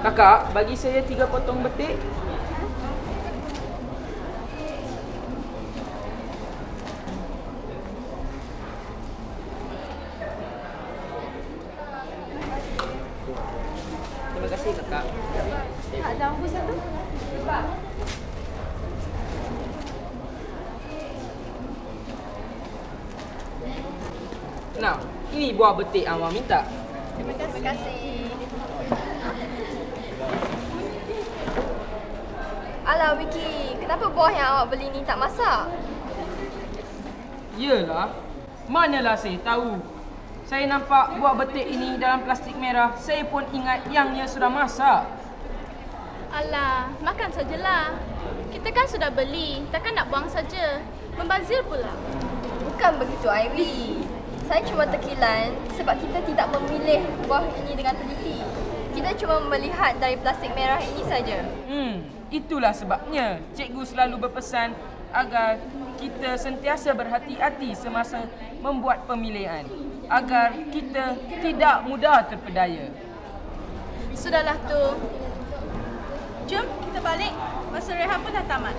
Kakak, bagi saya tiga potong betik. Terima kasih kakak. Tak jambu satu? Cepat. Nah, ini buah betik Awang minta. Terima kasih. Terima kasih. Alah Vicky, kenapa buah yang awak beli ni tak masak? Yelah, manalah saya tahu. Saya nampak buah betik ini dalam plastik merah. Saya pun ingat yangnya sudah masak. Alah, makan sajalah. Kita kan sudah beli, takkan nak buang saja. Membazir pula. Bukan begitu Ivy. Saya cuma terkilan sebab kita tidak memilih buah ini dengan teliti. Kita cuma melihat dari plastik merah ini saja. Hmm, itulah sebabnya cikgu selalu berpesan agar kita sentiasa berhati-hati semasa membuat pemilihan agar kita tidak mudah terpedaya. Sudahlah tu. Jom kita balik. Masa rehat pun dah tamat.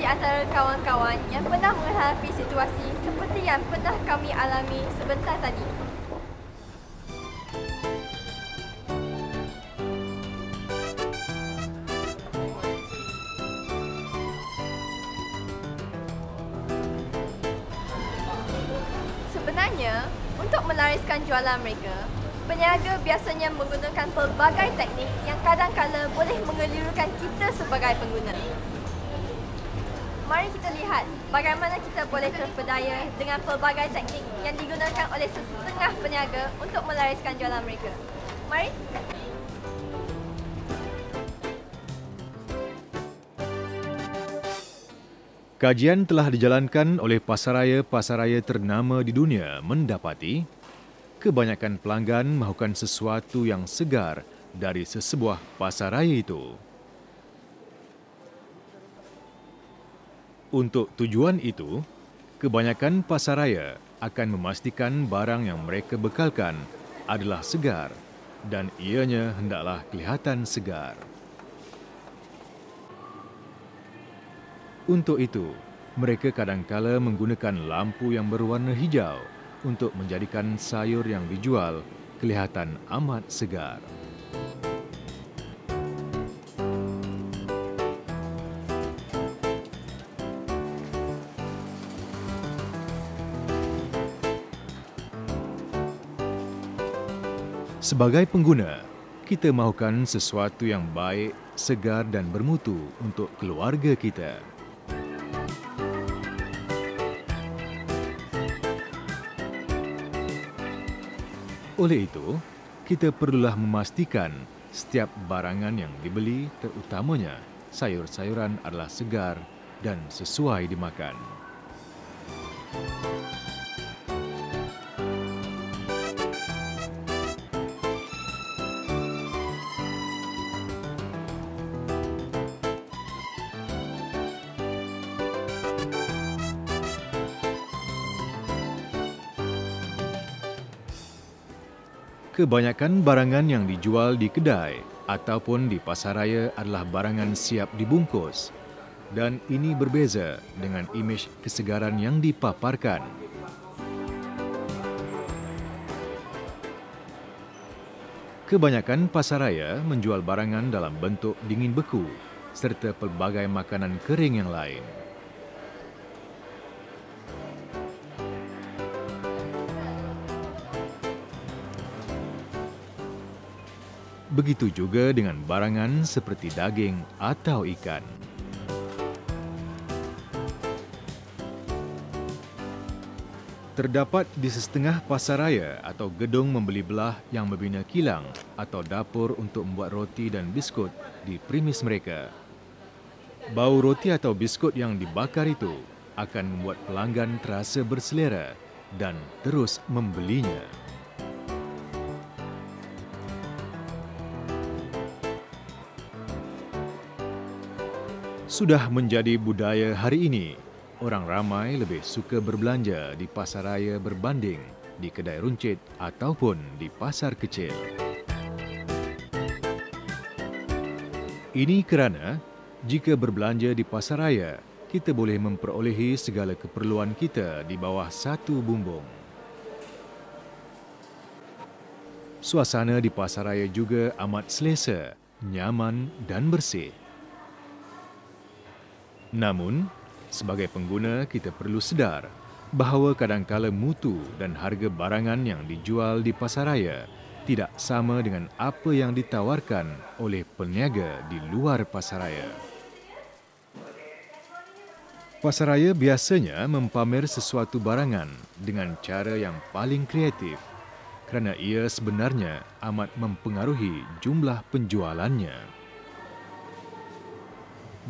Di antara kawan-kawan yang pernah menghadapi situasi seperti yang pernah kami alami sebentar tadi. Sebenarnya, untuk melariskan jualan mereka, peniaga biasanya menggunakan pelbagai teknik yang kadang-kala boleh mengelirukan kita sebagai pengguna. Mari kita lihat bagaimana kita boleh terpedaya dengan pelbagai teknik yang digunakan oleh sesetengah peniaga untuk melariskan jualan mereka. Mari. Kajian telah dijalankan oleh pasaraya-pasaraya ternama di dunia mendapati kebanyakan pelanggan mahukan sesuatu yang segar dari sesebuah pasaraya itu. Untuk tujuan itu, kebanyakan pasaraya akan memastikan barang yang mereka bekalkan adalah segar dan ianya hendaklah kelihatan segar. Untuk itu, mereka kadangkala menggunakan lampu yang berwarna hijau untuk menjadikan sayur yang dijual kelihatan amat segar. Sebagai pengguna, kita mahukan sesuatu yang baik, segar dan bermutu untuk keluarga kita. Oleh itu, kita perlulah memastikan setiap barangan yang dibeli terutamanya sayur-sayuran adalah segar dan sesuai dimakan. Kebanyakan barangan yang dijual di kedai ataupun di pasaraya adalah barangan siap dibungkus. dan ini berbeza dengan imej kesegaran yang dipaparkan. Kebanyakan pasaraya menjual barangan dalam bentuk dingin beku serta pelbagai makanan kering yang lain. Begitu juga dengan barangan seperti daging atau ikan. Terdapat di setengah pasaraya atau gedung membeli belah yang membina kilang atau dapur untuk membuat roti dan biskut di primis mereka. Bau roti atau biskut yang dibakar itu akan membuat pelanggan terasa berselera dan terus membelinya. Sudah menjadi budaya hari ini, orang ramai lebih suka berbelanja di pasaraya berbanding di kedai runcit ataupun di pasar kecil. Ini kerana jika berbelanja di pasaraya, kita boleh memperolehi segala keperluan kita di bawah satu bumbung. Suasana di pasaraya juga amat selesa, nyaman dan bersih. Namun, sebagai pengguna kita perlu sedar bahawa kadangkala mutu dan harga barangan yang dijual di pasaraya tidak sama dengan apa yang ditawarkan oleh peniaga di luar pasaraya. Pasaraya biasanya mempamer sesuatu barangan dengan cara yang paling kreatif kerana ia sebenarnya amat mempengaruhi jumlah penjualannya.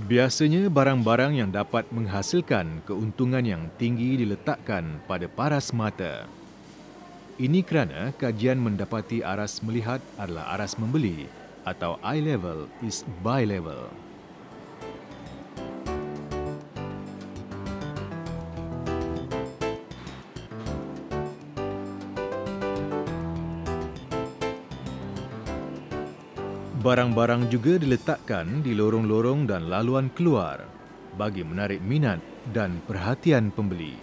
Biasanya barang-barang yang dapat menghasilkan keuntungan yang tinggi diletakkan pada paras mata. Ini kerana kajian mendapati aras melihat adalah aras membeli atau eye level is buy level. Barang-barang juga diletakkan di lorong-lorong dan laluan keluar bagi menarik minat dan perhatian pembeli.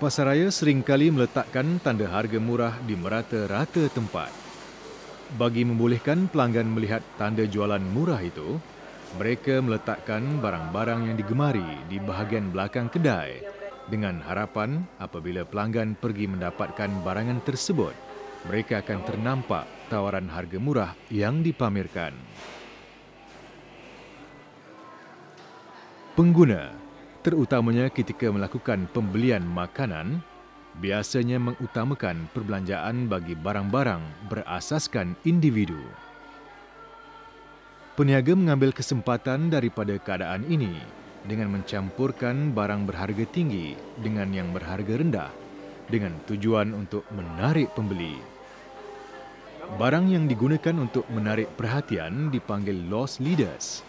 Pasaraya seringkali meletakkan tanda harga murah di merata-rata tempat. Bagi membolehkan pelanggan melihat tanda jualan murah itu, mereka meletakkan barang-barang yang digemari di bahagian belakang kedai dengan harapan apabila pelanggan pergi mendapatkan barangan tersebut, mereka akan ternampak tawaran harga murah yang dipamerkan. Pengguna, terutamanya ketika melakukan pembelian makanan, biasanya mengutamakan perbelanjaan bagi barang-barang berasaskan individu. Peniaga mengambil kesempatan daripada keadaan ini dengan mencampurkan barang berharga tinggi dengan yang berharga rendah dengan tujuan untuk menarik pembeli. Barang yang digunakan untuk menarik perhatian dipanggil loss leaders.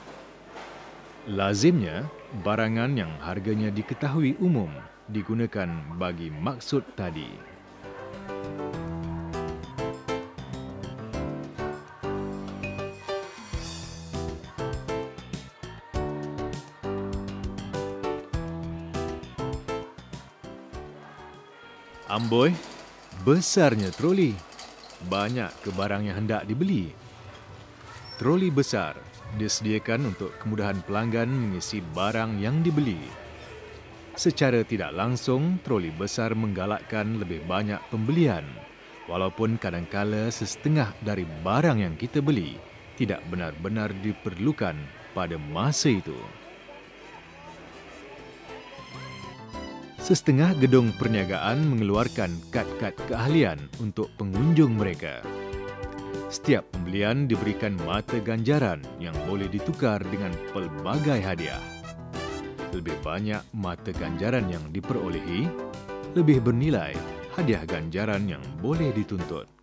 Lazimnya, barangan yang harganya diketahui umum digunakan bagi maksud tadi. Amboi, besarnya troli. Banyak ke barang yang hendak dibeli. Troli besar disediakan untuk kemudahan pelanggan mengisi barang yang dibeli. Secara tidak langsung, troli besar menggalakkan lebih banyak pembelian walaupun kadangkala sesetengah dari barang yang kita beli tidak benar-benar diperlukan pada masa itu. Sesetengah gedung perniagaan mengeluarkan kad-kad keahlian untuk pengunjung mereka. Setiap pembelian diberikan mata ganjaran yang boleh ditukar dengan pelbagai hadiah. Lebih banyak mata ganjaran yang diperolehi, lebih bernilai hadiah ganjaran yang boleh dituntut.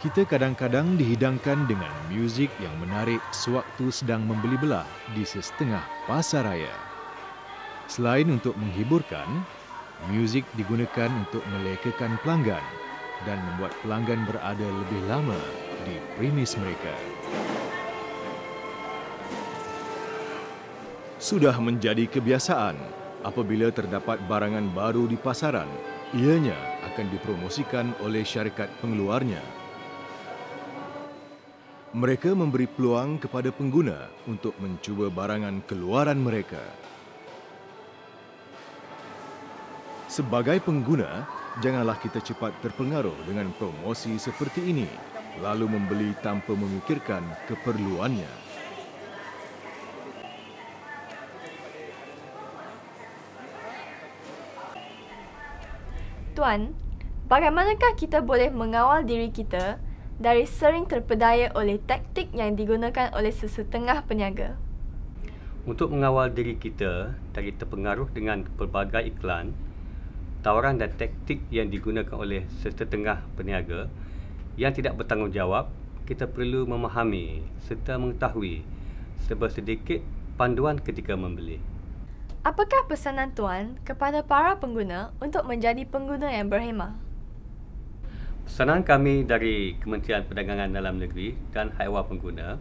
Kita kadang-kadang dihidangkan dengan muzik yang menarik sewaktu sedang membeli belah di setengah pasar raya. Selain untuk menghiburkan, muzik digunakan untuk melekakan pelanggan dan membuat pelanggan berada lebih lama di premis mereka. Sudah menjadi kebiasaan apabila terdapat barangan baru di pasaran, ianya akan dipromosikan oleh syarikat pengeluarnya. Mereka memberi peluang kepada pengguna untuk mencuba barangan keluaran mereka. Sebagai pengguna, janganlah kita cepat terpengaruh dengan promosi seperti ini lalu membeli tanpa memikirkan keperluannya. Tuan, bagaimanakah kita boleh mengawal diri kita dari sering terpedaya oleh taktik yang digunakan oleh sesetengah peniaga? Untuk mengawal diri kita dari terpengaruh dengan pelbagai iklan, tawaran dan taktik yang digunakan oleh sesetengah peniaga yang tidak bertanggungjawab, kita perlu memahami serta mengetahui sedikit panduan ketika membeli. Apakah pesanan tuan kepada para pengguna untuk menjadi pengguna yang berhemah? Pesanan kami dari Kementerian Perdagangan Dalam Negeri dan Haiwan Pengguna,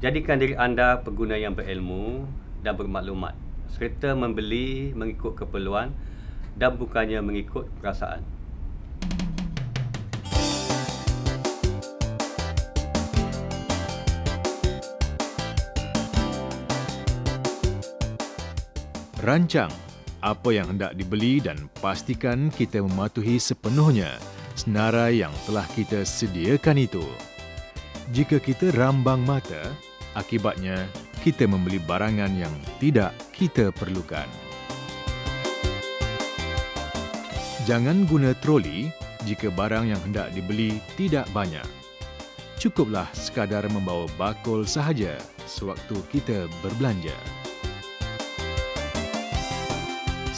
jadikan diri anda pengguna yang berilmu dan bermaklumat serta membeli mengikut keperluan dan bukannya mengikut perasaan. Rancang apa yang hendak dibeli dan pastikan kita mematuhi sepenuhnya senarai yang telah kita sediakan itu. Jika kita rambang mata, akibatnya kita membeli barangan yang tidak kita perlukan. Jangan guna troli jika barang yang hendak dibeli tidak banyak. Cukuplah sekadar membawa bakul sahaja sewaktu kita berbelanja.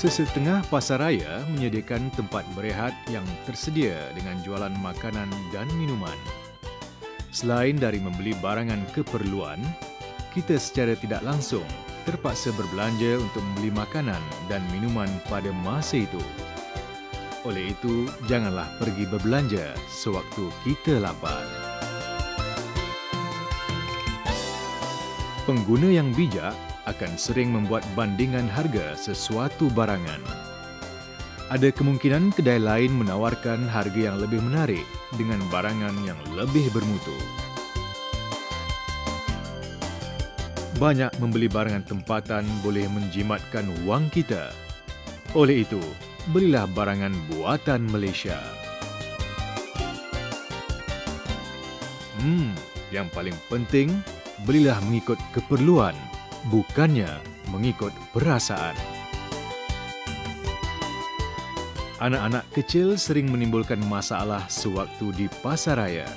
Sesetengah pasaraya menyediakan tempat berehat yang tersedia dengan jualan makanan dan minuman. Selain dari membeli barangan keperluan, kita secara tidak langsung terpaksa berbelanja untuk membeli makanan dan minuman pada masa itu. Oleh itu, janganlah pergi berbelanja sewaktu kita lapar. Pengguna yang bijak akan sering membuat bandingan harga sesuatu barangan. Ada kemungkinan kedai lain menawarkan harga yang lebih menarik dengan barangan yang lebih bermutu. Banyak membeli barangan tempatan boleh menjimatkan wang kita. Oleh itu, belilah barangan buatan Malaysia. Hmm, yang paling penting, belilah mengikut keperluan, bukannya mengikut perasaan. Anak-anak kecil sering menimbulkan masalah sewaktu di pasaraya.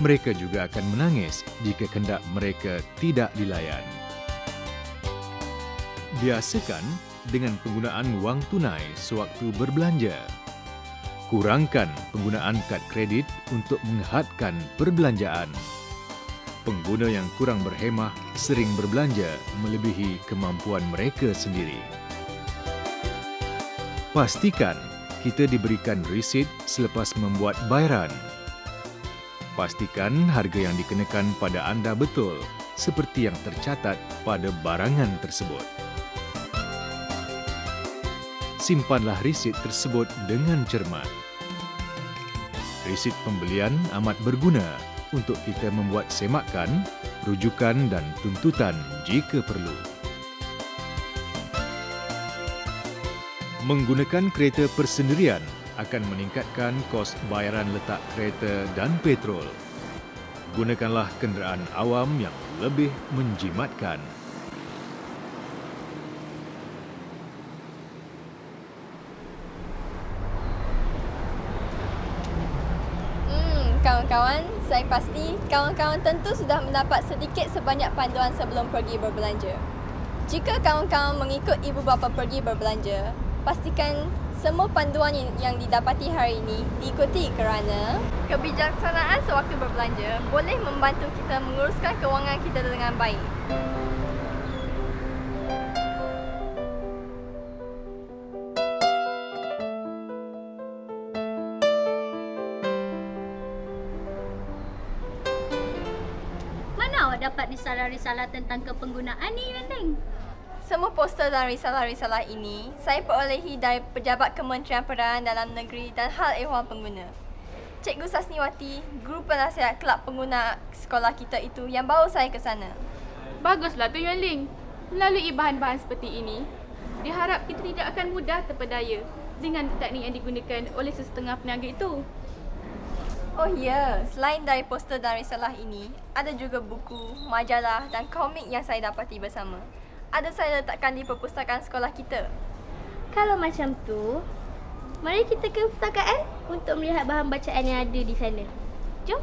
Mereka juga akan menangis jika kendak mereka tidak dilayan. Biasakan dengan penggunaan wang tunai sewaktu berbelanja. Kurangkan penggunaan kad kredit untuk menghadkan perbelanjaan. Pengguna yang kurang berhemah sering berbelanja melebihi kemampuan mereka sendiri. Pastikan kita diberikan risit selepas membuat bayaran. Pastikan harga yang dikenakan pada anda betul seperti yang tercatat pada barangan tersebut simpanlah risit tersebut dengan cermat. Risit pembelian amat berguna untuk kita membuat semakan, rujukan dan tuntutan jika perlu. Menggunakan kereta persendirian akan meningkatkan kos bayaran letak kereta dan petrol. Gunakanlah kenderaan awam yang lebih menjimatkan. Kawan-kawan, saya pasti kawan-kawan tentu sudah mendapat sedikit sebanyak panduan sebelum pergi berbelanja. Jika kawan-kawan mengikut ibu bapa pergi berbelanja, pastikan semua panduan yang didapati hari ini diikuti kerana kebijaksanaan sewaktu berbelanja boleh membantu kita menguruskan kewangan kita dengan baik. Risalah-risalah tentang kepenggunaan ni, Lendeng? Semua poster dan risalah-risalah ini saya perolehi dari Pejabat Kementerian Perdana Dalam Negeri dan Hal Ehwal Pengguna. Cikgu Sasniwati, guru penasihat kelab pengguna sekolah kita itu yang bawa saya ke sana. Baguslah tu Yuan Ling. Melalui bahan-bahan seperti ini, diharap kita tidak akan mudah terpedaya dengan teknik yang digunakan oleh sesetengah peniaga itu. Oh ya, selain dari poster dan risalah ini, ada juga buku, majalah dan komik yang saya dapati bersama. Ada saya letakkan di perpustakaan sekolah kita. Kalau macam tu, mari kita ke perpustakaan untuk melihat bahan bacaan yang ada di sana. Jom.